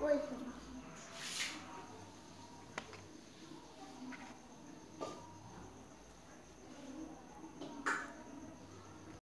为什么？